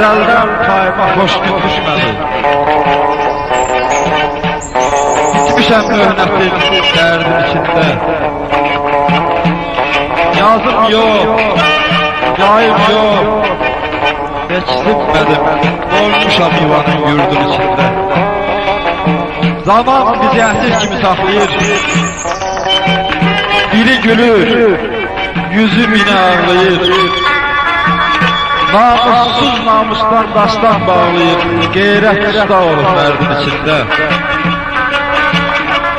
Əzəldən payıma xoş gün düşmədi. Bitmişəm möhnətin dərdin içində. Yazım yox, yayım yox. Heç sinmədim, olmuşam yuvanın yurdun içində. Zaman bizi əsir kimi saxlayır. Biri gülür, yüzü minə ağlayır. Namussuz namusdan dastan bağlayır, qeyrət usta olur mərdin içində.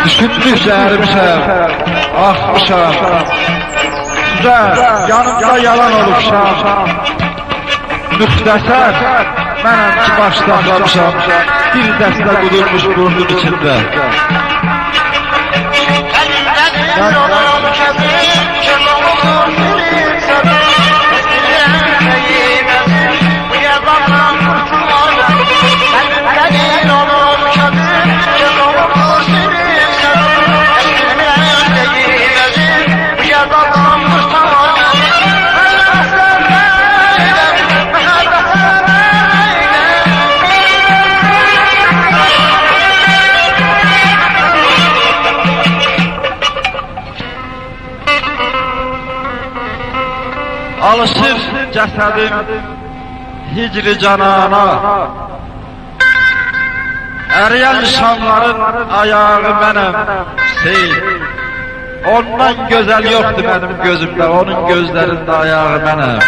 Düşündükcə ərimşəm, axmışam, sizə yanımda yalan olubşam. Müxtəsər, mənəm ki başlamışam, bir dəstə qudurmuş burnun içində. Alışır cəsədim hicri canana. Əriyən şanların ayağı mənəm Hüseyin Ondan gözəl yoxdur mənim gözümdə Onun gözlərində ayağı mənəm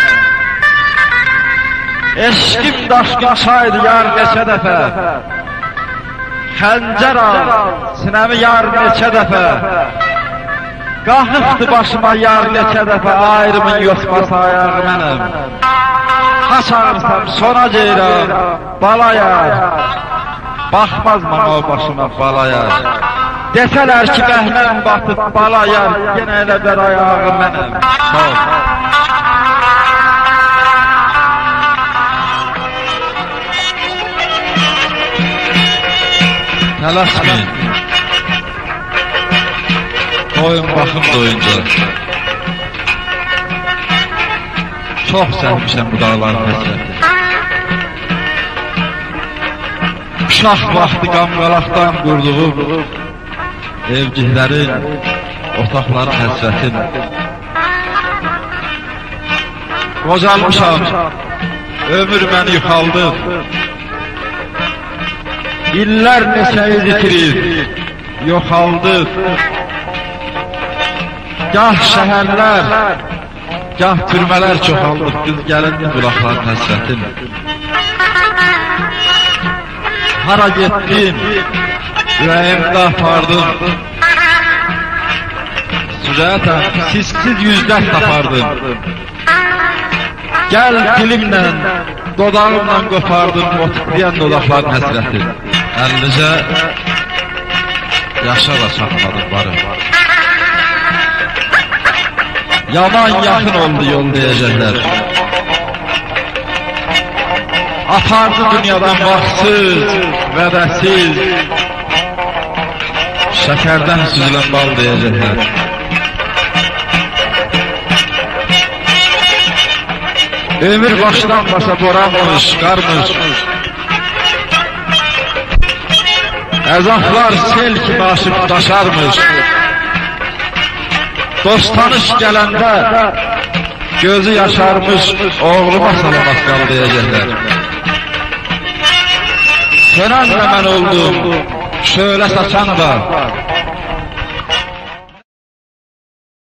Eşkim daşqın çaydı yar neçə dəfə Xəncər al, sinəmi yar neçə dəfə Qalxıbdı başıma yar neçə dəfə ayrımın yoxması ayağı mənəm. Ha çağırsam sona ceyran, bala yar. Baxmaz mənə o başıma bala yar. Desələr ki bəhnəm batıb bala yar, yenə elə bər ayağı mənəm. Sağ ol. Tələsməyin. Doyun baxın doyunca. Çox səhmişəm bu dağların həsrəti. Uşaq vaxtı qamqalaqdan qurduğum evciklərin, otaqların həsrətin. Qocalmışam, ömür məni yuxaldı. İllər neçəyi zitirir, yoxaldı. Gah şəhərlər, gah türmələr çoxaldıq, qız gəlin qulaqların həsrətin. Hara getdin, ürəyimdə apardın. Sürətən, sizsiz yüzlər tapardım. Gəl dilimlə, dodağımla qopardım o titrəyən dodaqların həsrətin. Əllicə yaşa da çatmadım barım. Yaman yaxın oldu yol deyəcəklər. Apardı dünyadan vaxtsız, vədəsiz, şəkərdən süzülən bal deyəcəklər. Ömür başdan başa boranmış, qarmış. Əzaflar sel kimi aşıb daşarmış. Dost tanış gələndə gözü yaşarmış, oğluma salamat qal deyəcəklər. Sönən də mən oldum, şöyle saçan da,